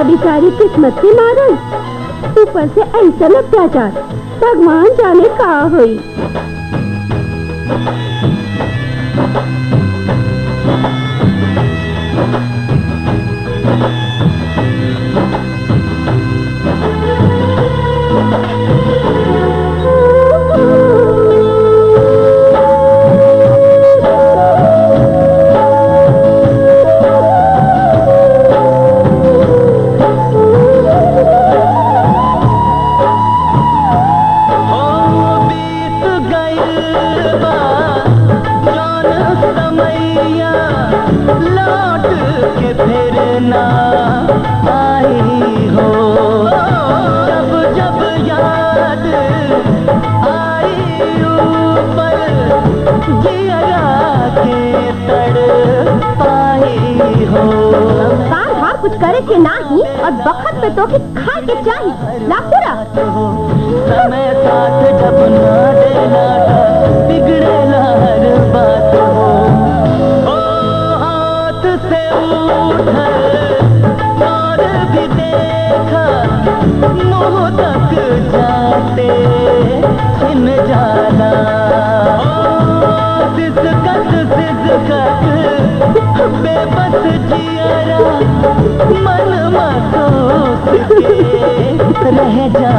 तो बिचारी किस्मत से मारल ऊपर से ऐसा अत्याचार भगवान जाने कहा हुई? कुछ करे के नाही और बखत पे तो के खाए के चाहिए लाखुरा समय साथ जब ना देना छिन जाना। सिद्धकत सिसकत बेबस जियारा मन महसूस के रह जा